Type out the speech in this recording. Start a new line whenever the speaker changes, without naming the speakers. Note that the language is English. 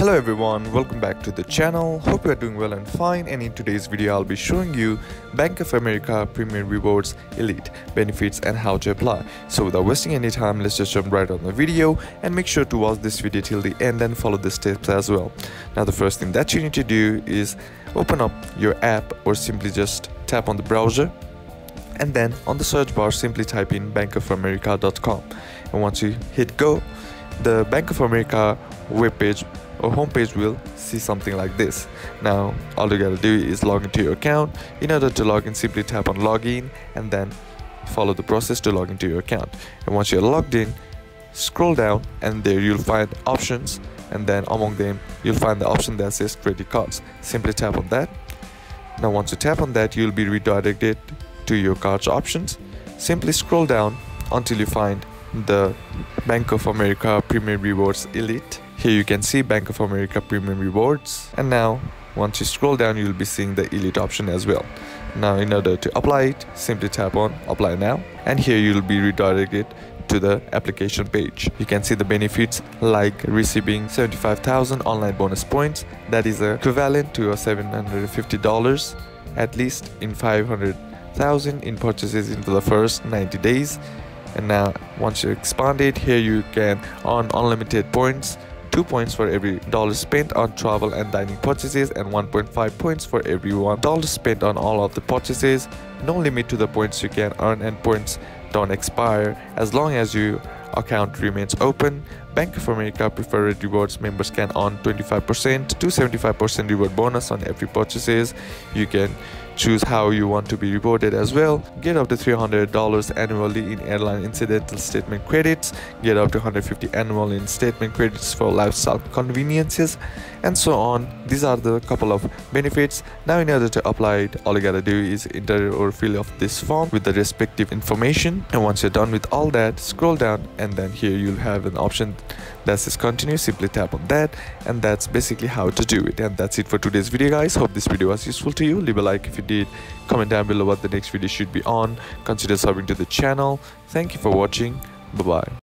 Hello everyone, welcome back to the channel. Hope you are doing well and fine and in today's video I'll be showing you Bank of America Premium Rewards Elite benefits and how to apply. So without wasting any time, let's just jump right on the video and make sure to watch this video till the end and follow the steps as well. Now the first thing that you need to do is open up your app or simply just tap on the browser and then on the search bar simply type in bankofamerica.com and once you hit go the Bank of America webpage or homepage will see something like this. Now all you gotta do is log into your account. In order to log in, simply tap on login and then follow the process to log into your account. And once you're logged in, scroll down and there you'll find options and then among them you'll find the option that says credit cards. Simply tap on that. Now once you tap on that, you'll be redirected to your cards options. Simply scroll down until you find the Bank of America Premium Rewards Elite here you can see Bank of America Premium Rewards and now once you scroll down you'll be seeing the Elite option as well. Now in order to apply it simply tap on apply now and here you'll be redirected to the application page. You can see the benefits like receiving 75,000 online bonus points that is equivalent to $750 at least in 500,000 in purchases into the first 90 days and now once you expand it here you can earn unlimited points 2 points for every dollar spent on travel and dining purchases and 1.5 points for every $1 spent on all of the purchases. No limit to the points you can earn and points don't expire as long as your account remains open. Bank of America Preferred Rewards members can earn 25% to 75% reward bonus on every purchases. You can choose how you want to be rewarded as well. Get up to $300 annually in airline incidental statement credits. Get up to 150 annual in statement credits for lifestyle conveniences and so on. These are the couple of benefits. Now in order to apply it, all you gotta do is enter or fill out this form with the respective information. And once you're done with all that, scroll down and then here you'll have an option that says continue. Simply tap on that and that's basically how to do it. And that's it for today's video guys. Hope this video was useful to you. Leave a like if you did. Comment down below what the next video should be on. Consider subbing to the channel. Thank you for watching. Bye bye.